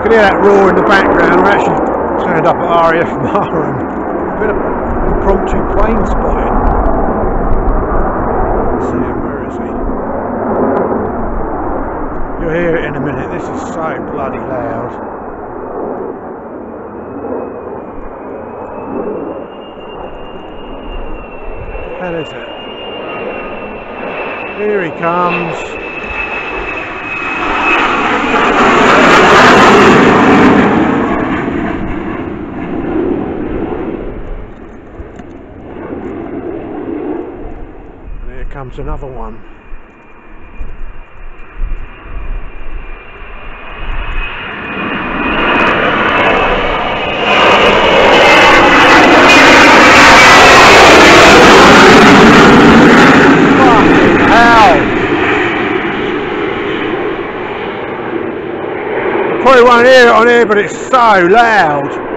You can hear that roar in the background. We're actually turned up at RAF Marham. A bit of impromptu plane spotting. Can't see him. Where is he? You'll hear it in a minute. This is so bloody loud. hell is it? Here he comes. Comes another one. Probably won't hear it on here, but it's so loud.